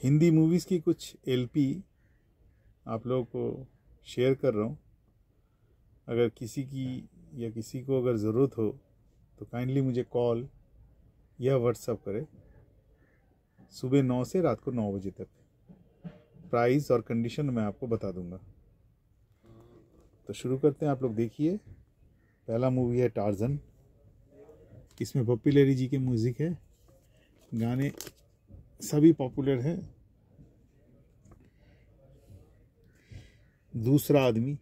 Hindi movies की कुछ LP आप लोगों को शेयर कर रहा हूँ। अगर किसी की या किसी को अगर ज़रूरत हो तो काइंडली मुझे कॉल या व्हाट्सअप करें। सुबह नौ से रात को नौ बजे तक। प्राइस और कंडीशन मैं आपको बता दूँगा। तो शुरू करते हैं। आप लोग देखिए। पहला मूवी है टार्जन इसमें पप्पी लेरी जी के म्यूज़िक है। गाने सभी पॉपुलर हैं। दूसरा आदमी।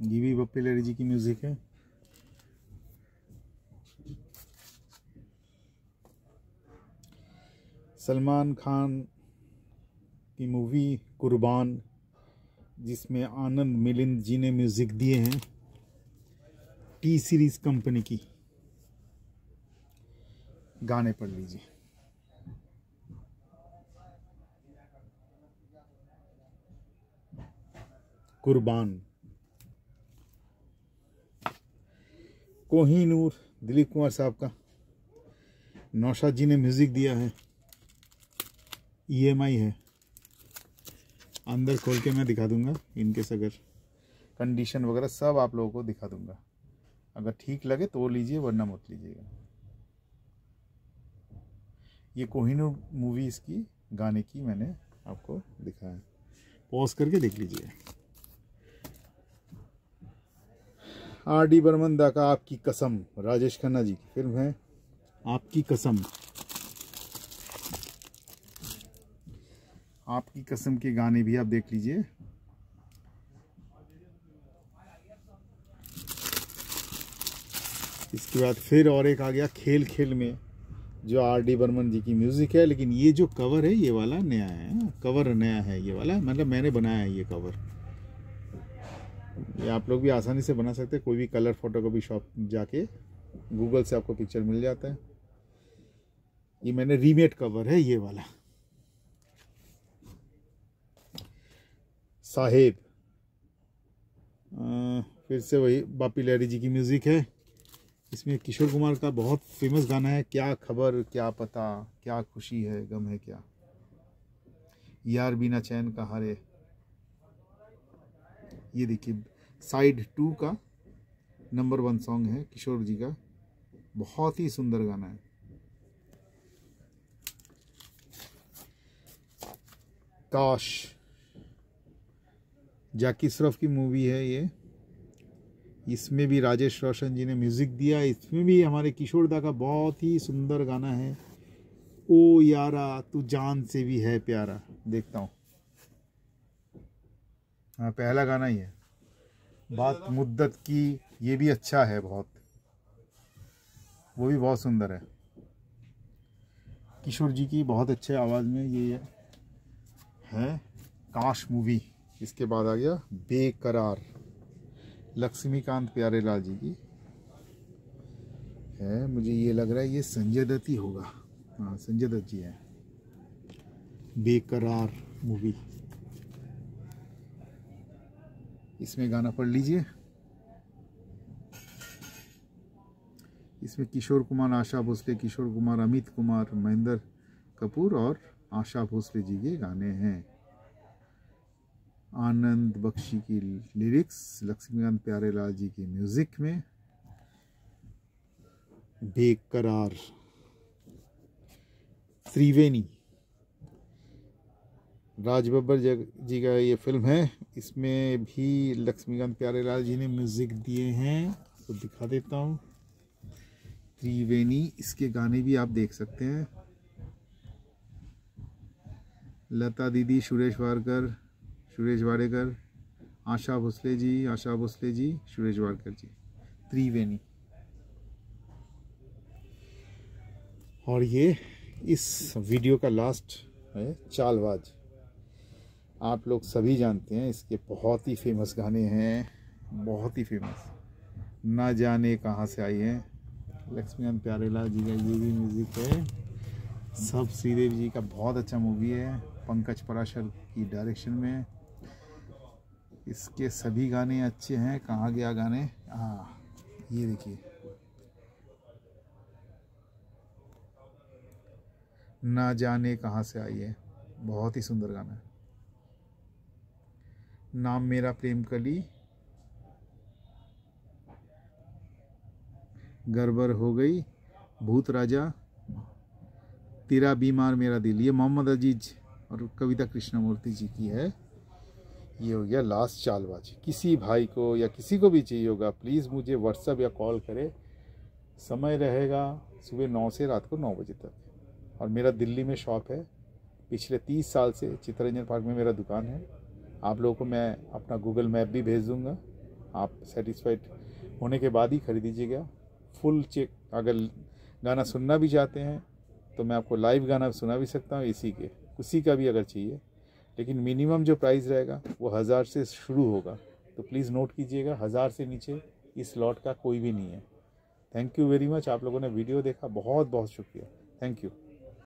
ये भी लेरी जी की म्यूज़िक है। सलमान खान की मूवी कुर्बान। जिसमें आनंद मिलिंद जी ने म्यूज़िक दिए हैं। टी सीरीज़ कंपनी की। गाने पढ़ लीजिए। कुर्बान। कोहिनूर, दिलीप कुमार साहब का। नौशाद जी ने म्यूज़िक दिया है। ईएमआई है। अंदर खोल के मैं दिखा दूँगा इनकेस अगर कंडीशन वगैरह सब आप लोगों को दिखा दूँगा। अगर ठीक लगे तो लीजिए, वरना मत लीजिएगा। ये कोहिनूर मूवी इसकी, गाने की मैंने आपको दिखाया। पॉज करके देख लीजिए। आर डी बर्मन दा का आपकी कसम, राजेश खन्ना जी की फ़िल्म है। आपकी कसम। आपकी कसम के गाने भी आप देख लीजिए। इसके बाद फिर और एक आ गया खेल खेल में, जो आर डी बर्मन जी की म्यूज़िक है, लेकिन ये जो कवर है, ये वाला नया है कवर नया है ये वाला मतलब मैंने बनाया है ये कवर। ये आप लोग भी आसानी से बना सकते हैं, कोई भी कलर फोटोकॉपी शॉप जाके गूगल से आपको पिक्चर मिल जाता है। ये मैंने रीमेड कवर है, ये वाला। साहेब। फिर से वही बापी लहरी जी की म्यूज़िक है। इसमें किशोर कुमार का बहुत फ़ेमस गाना है, क्या खबर, क्या पता, क्या खुशी है, गम है क्या? यार बिना चैन का हारे। ये देखिए साइड टू का नंबर वन सॉन्ग है किशोर जी का। बहुत ही सुंदर गाना है। काश जाकी श्रॉफ की मूवी है ये। इसमें भी राजेश रोशन जी ने म्यूज़िक दिया। इसमें भी हमारे किशोर दा का बहुत ही सुंदर गाना है। ओ यारा, तू जान से भी है प्यारा। देखता हूँ। हाँ पहला गाना ही है। बात मुद्दत की, ये भी अच्छा है बहुत। वो भी बहुत सुंदर है। किशोर जी की बहुत अच्छे आवाज़ में ये है। काश मूवी। इसके बाद आ गया बेकरार। लक्ष्मीकांत प्यारे लाल जी की। है, मुझे ये लग रहा है ये संजय दत्त ही होगा। हाँ संजय दत्त जी है। बेकरार मूवी। इसमें गाना पढ़ लीजिए। इसमें किशोर कुमार, आशा भोसले, किशोर कुमार, अमित कुमार, महेंद्र कपूर और आशा भोसले जी के गाने हैं। आनंद बख्शी की लिरिक्स, लक्ष्मीकांत प्यारेलाल जी के म्यूज़िक में बेकरार त्रिवेणी। राज बब्बर जी का ये फ़िल्म है, इसमें भी लक्ष्मीकांत प्यारेलाल जी ने म्यूज़िक दिए हैं तो दिखा देता हूँ। त्रिवेणी, इसके गाने भी आप देख सकते हैं। लता दीदी, सुरेश वारकर सुरेश वाडेकर, आशा भोसले जी, आशा भोसले जी, सुरेश वाडकर जी। त्रिवेणी। और ये इस वीडियो का लास्ट है, चालबाज। आप लोग सभी जानते हैं, इसके बहुत ही फ़ेमस गाने हैं, बहुत ही फ़ेमस ना जाने कहाँ से आई है। लक्ष्मीकांत प्यारेलाल जी का ये भी म्यूज़िक है। सब श्रीदेव जी का बहुत अच्छा मूवी है, पंकज पराशर की डायरेक्शन में। इसके सभी गाने अच्छे हैं, कहाँ गया गाने? हाँ ये देखिए। ना जाने कहाँ से आई है। बहुत ही सुंदर गाना है। नाम मेरा प्रेम कली। गड़बड़ हो गई। भूत राजा। तेरा बीमार मेरा दिल। ये मोहम्मद अज़ीज़ और कविता कृष्णमूर्ति जी की है। ये हो गया लास्ट चालबाजी। किसी भाई को या किसी को भी चाहिए होगा प्लीज़ मुझे व्हाट्सअप या कॉल करें। समय रहेगा सुबह नौ से रात को नौ बजे तक। और मेरा दिल्ली में शॉप है। पिछले तीस साल से चित्तरंजन पार्क में मेरा दुकान है। आप लोगों को मैं अपना गूगल मैप भी भेज दूँगा। आप सेटिस्फाइड होने के बाद ही खरीदीजिएगा। फुल चेक अगर गाना सुनना भी चाहते हैं तो मैं आपको लाइव गाना सुना भी सकता हूँ इसी के। उसी का भी अगर चाहिए लेकिन मिनिमम जो प्राइस रहेगा, वो हज़ार से शुरू होगा। तो प्लीज़ नोट कीजिएगा, हज़ार से नीचे इस लॉट का कोई भी नहीं है। थैंक यू वेरी मच आप लोगों ने वीडियो देखा बहुत बहुत शुक्रिया। Thank you